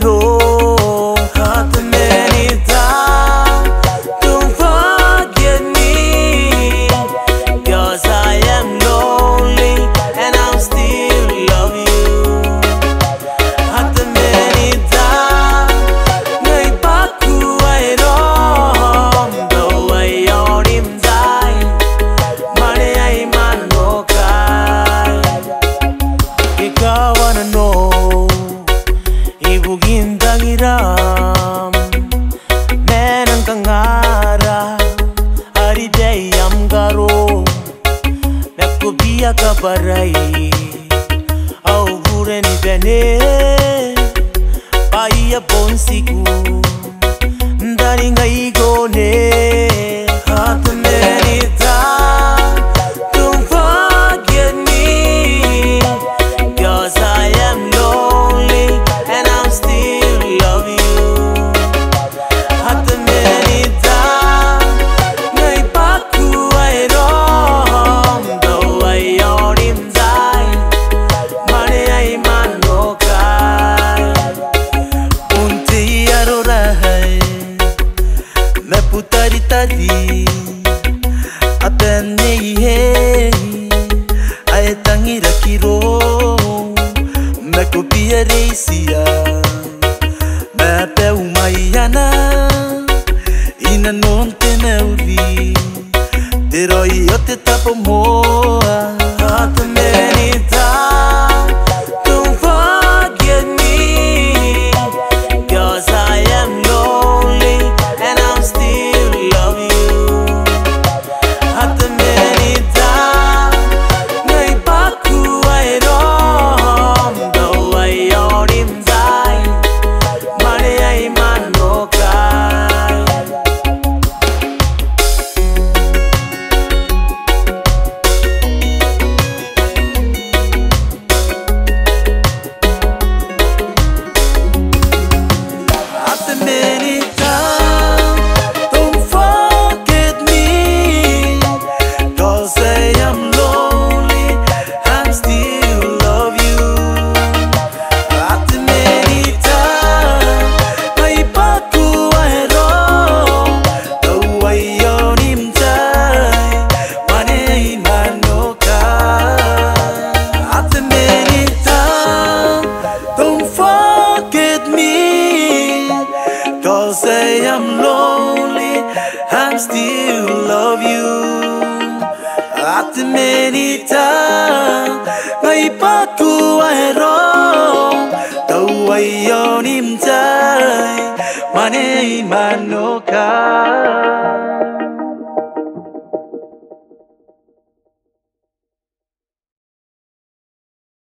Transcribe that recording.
tiro yaka barai au gure ni bene pai ya bon siku putari तारी अपन नहीं है आए तंगी रखी रो मैं को पिया रेसिया मैं ina non neuri o te tapo moa I still love you Atmenita Ngay patu ai ro Tau ai yo nim tai Mane manokai